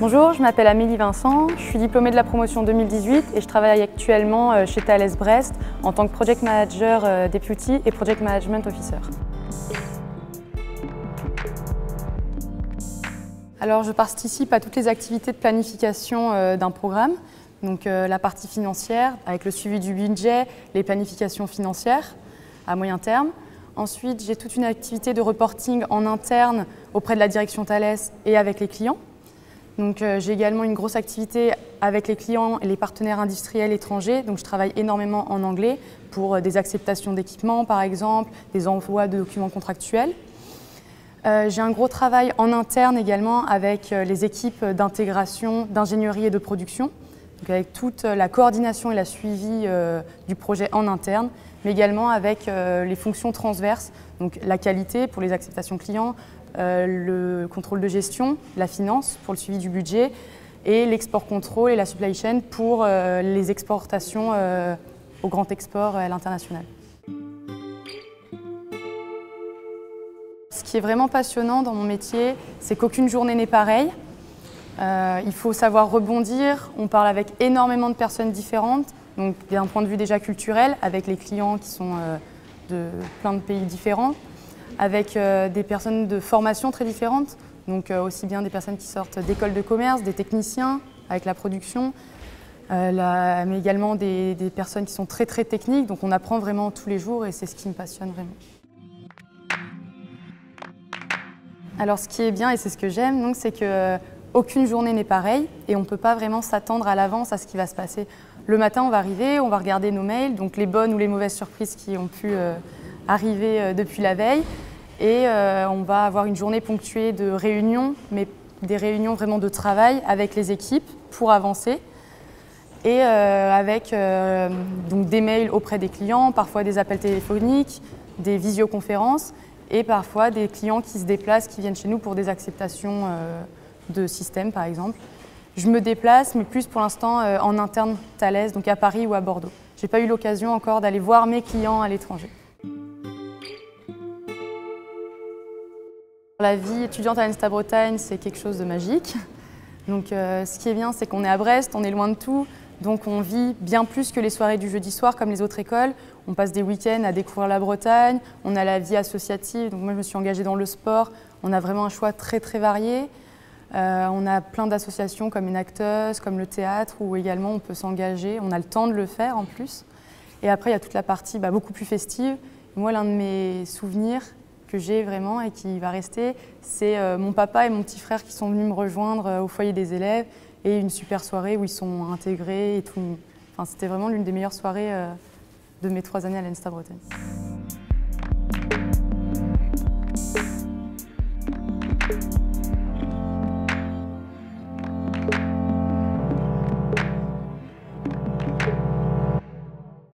Bonjour, je m'appelle Amélie Vincent, je suis diplômée de la promotion 2018 et je travaille actuellement euh, chez Thales Brest en tant que Project Manager euh, Deputy et Project Management Officer. Alors je participe à toutes les activités de planification euh, d'un programme, donc la partie financière avec le suivi du budget, les planifications financières à moyen terme. Ensuite, j'ai toute une activité de reporting en interne auprès de la direction Thales et avec les clients. Donc euh, j'ai également une grosse activité avec les clients et les partenaires industriels étrangers. Donc je travaille énormément en anglais pour euh, des acceptations d'équipements par exemple, des envois de documents contractuels. Euh, j'ai un gros travail en interne également avec les équipes d'intégration, d'ingénierie et de production, avec toute la coordination et la suivi du projet en interne, mais également avec les fonctions transverses, donc la qualité pour les acceptations clients, le contrôle de gestion, la finance pour le suivi du budget et l'export contrôle et la supply chain pour euh, les exportations euh, au grand export à l'international. Ce qui est vraiment passionnant dans mon métier, c'est qu'aucune journée n'est pareille. il faut savoir rebondir, on parle avec énormément de personnes différentes, donc d'un point de vue déjà culturel, avec les clients qui sont de plein de pays différents, avec euh, des personnes de formation très différentes, donc euh, aussi bien des personnes qui sortent d'écoles de commerce, des techniciens avec la production, euh, mais également des, personnes qui sont très très techniques, donc on apprend vraiment tous les jours et c'est ce qui me passionne vraiment. Alors ce qui est bien et c'est ce que j'aime, c'est que aucune journée n'est pareille et on ne peut pas vraiment s'attendre à l'avance à ce qui va se passer. Le matin, on va arriver, on va regarder nos mails, donc les bonnes ou les mauvaises surprises qui ont pu euh, depuis la veille. Et euh, on va avoir une journée ponctuée de réunions, mais des réunions vraiment de travail avec les équipes pour avancer. Et euh, avec donc des mails auprès des clients, parfois des appels téléphoniques, des visioconférences et parfois des clients qui se déplacent, qui viennent chez nous pour des acceptations de systèmes par exemple. Je me déplace, mais plus pour l'instant en interne Thales, donc à Paris ou à Bordeaux. Je n'ai pas eu l'occasion encore d'aller voir mes clients à l'étranger. La vie étudiante à l'Insta Bretagne, c'est quelque chose de magique. Donc euh, ce qui est bien, c'est qu'on est à Brest, on est loin de tout, donc on vit bien plus que les soirées du jeudi soir comme les autres écoles. On passe des week-ends à découvrir la Bretagne, on a la vie associative, donc moi je me suis engagée dans le sport, on a vraiment un choix très très varié. Euh, on a plein d'associations comme une acteuse, comme le théâtre, où également on peut s'engager, on a le temps de le faire en plus. Et après il y a toute la partie bah, beaucoup plus festive. Moi l'un de mes souvenirs, que j'ai vraiment et qui va rester, c'est euh, mon papa et mon petit frère qui sont venus me rejoindre euh, au foyer des élèves et une super soirée où ils sont intégrés et tout. Enfin, c'était vraiment l'une des meilleures soirées euh, de mes trois années à l'ENSTA Bretagne.